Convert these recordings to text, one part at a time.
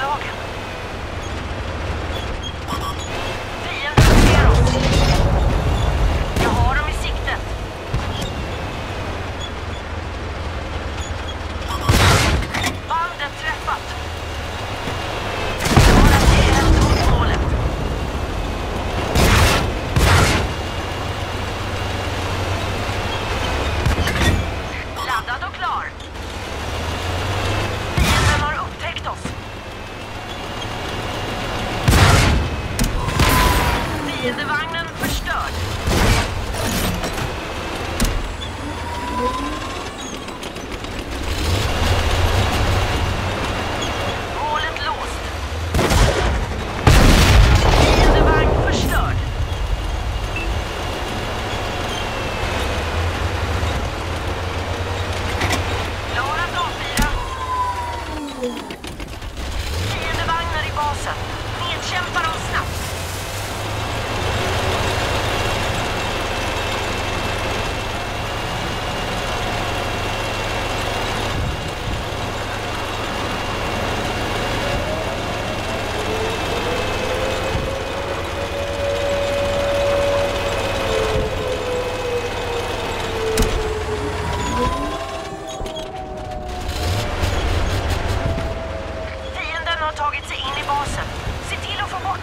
最后一个 Fiendevagnen förstörd.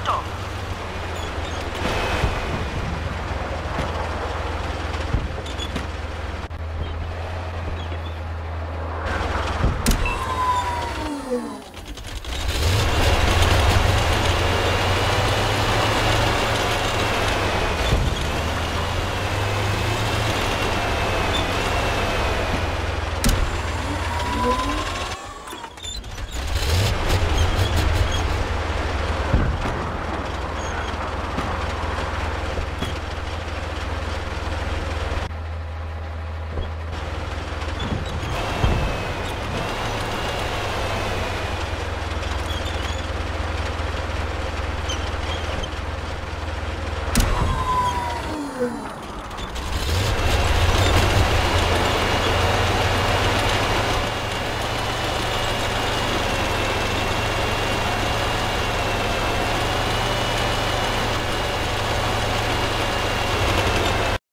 ¡Alto!